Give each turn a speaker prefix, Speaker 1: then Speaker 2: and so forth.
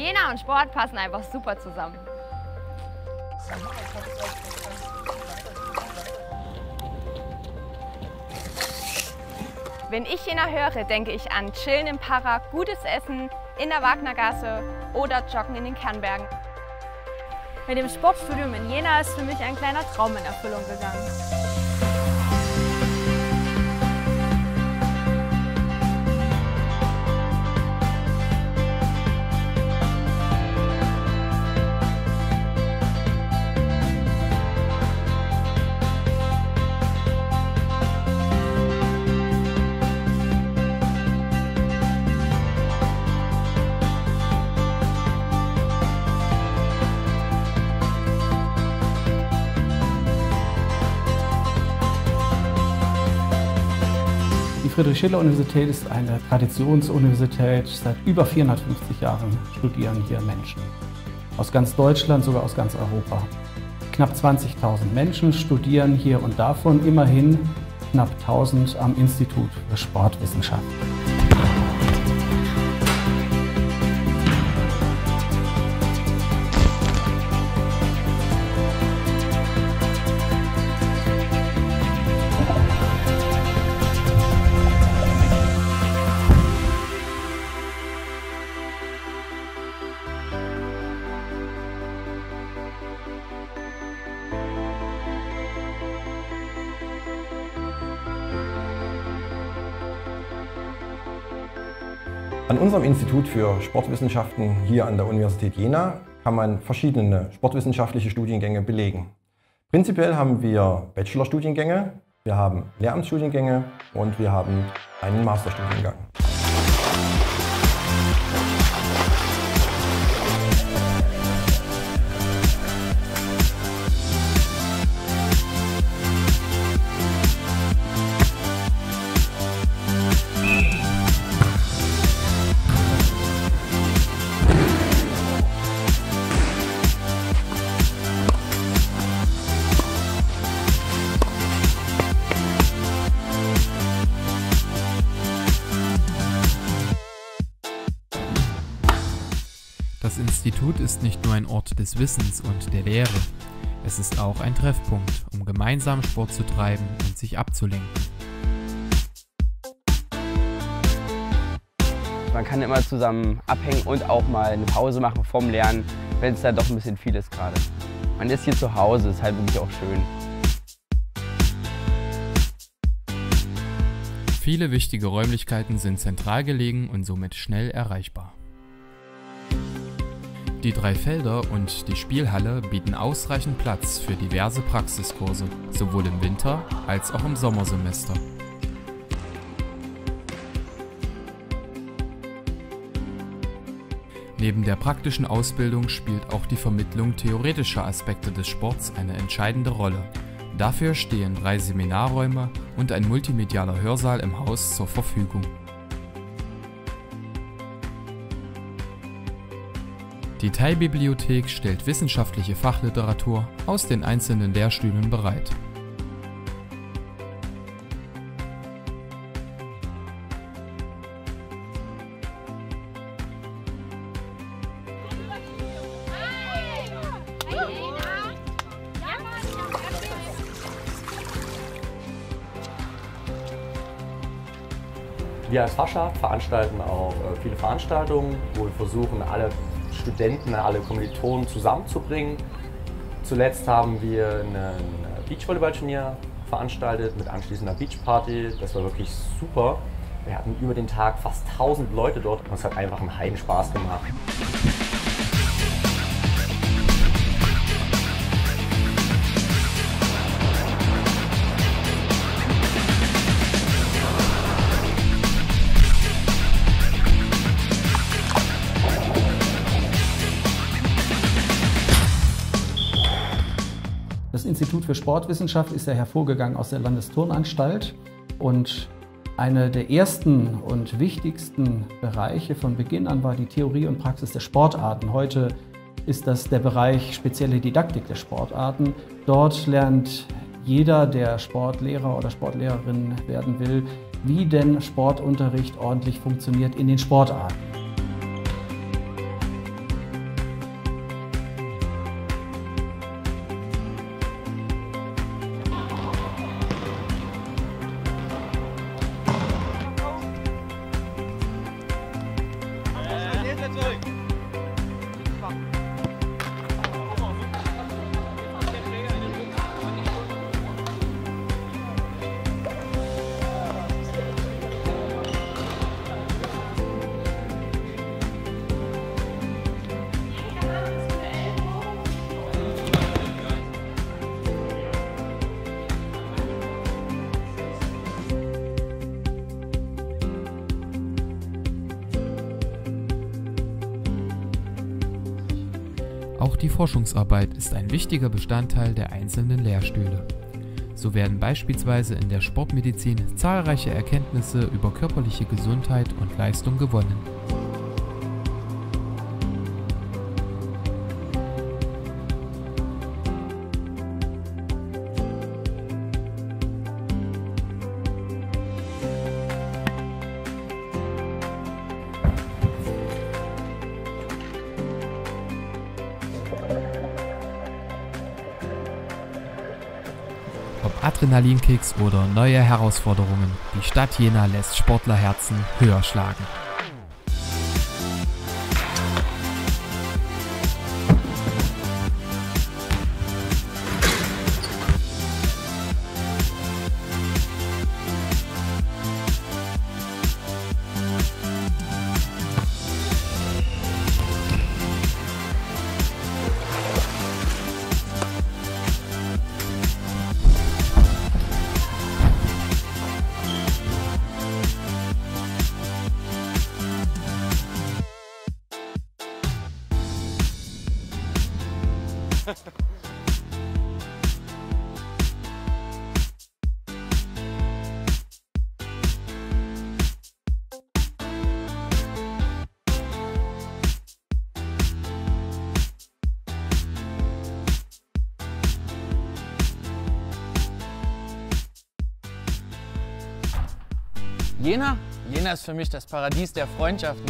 Speaker 1: Jena und Sport passen einfach super zusammen. Wenn ich Jena höre, denke ich an Chillen im Park, gutes Essen in der Wagnergasse oder Joggen in den Kernbergen.
Speaker 2: Mit dem Sportstudium in Jena ist für mich ein kleiner Traum in Erfüllung gegangen.
Speaker 3: Friedrich-Schiller-Universität ist eine Traditionsuniversität. Seit über 450 Jahren studieren hier Menschen. Aus ganz Deutschland, sogar aus ganz Europa. Knapp 20.000 Menschen studieren hier und davon immerhin knapp 1.000 am Institut für Sportwissenschaft.
Speaker 4: An unserem Institut für Sportwissenschaften hier an der Universität Jena kann man verschiedene sportwissenschaftliche Studiengänge belegen. Prinzipiell haben wir Bachelorstudiengänge, wir haben Lehramtsstudiengänge und wir haben einen Masterstudiengang.
Speaker 5: Das Institut ist nicht nur ein Ort des Wissens und der Lehre, es ist auch ein Treffpunkt, um gemeinsam Sport zu treiben und sich abzulenken.
Speaker 6: Man kann immer zusammen abhängen und auch mal eine Pause machen vom Lernen, wenn es dann doch ein bisschen viel ist gerade. Man ist hier zu Hause, ist halt wirklich auch schön.
Speaker 5: Viele wichtige Räumlichkeiten sind zentral gelegen und somit schnell erreichbar. Die drei Felder und die Spielhalle bieten ausreichend Platz für diverse Praxiskurse, sowohl im Winter- als auch im Sommersemester. Neben der praktischen Ausbildung spielt auch die Vermittlung theoretischer Aspekte des Sports eine entscheidende Rolle. Dafür stehen drei Seminarräume und ein multimedialer Hörsaal im Haus zur Verfügung. Die Teilbibliothek stellt wissenschaftliche Fachliteratur aus den einzelnen Lehrstühlen bereit.
Speaker 7: Wir als Fachschaft veranstalten auch äh, viele Veranstaltungen, wo wir versuchen, alle Studenten, alle Kommilitonen zusammenzubringen. Zuletzt haben wir ein Beachvolleyballturnier veranstaltet mit anschließender Beachparty. Das war wirklich super. Wir hatten über den Tag fast 1000 Leute dort und es hat einfach einen Heiden Spaß gemacht.
Speaker 3: Institut für Sportwissenschaft ist ja hervorgegangen aus der Landesturnanstalt und einer der ersten und wichtigsten Bereiche von Beginn an war die Theorie und Praxis der Sportarten. Heute ist das der Bereich spezielle Didaktik der Sportarten. Dort lernt jeder, der Sportlehrer oder Sportlehrerin werden will, wie denn Sportunterricht ordentlich funktioniert in den Sportarten.
Speaker 5: Auch die Forschungsarbeit ist ein wichtiger Bestandteil der einzelnen Lehrstühle. So werden beispielsweise in der Sportmedizin zahlreiche Erkenntnisse über körperliche Gesundheit und Leistung gewonnen. Adrenalinkicks oder neue Herausforderungen, die Stadt Jena lässt Sportlerherzen höher schlagen.
Speaker 8: Jena? Jena ist für mich das Paradies der Freundschaften.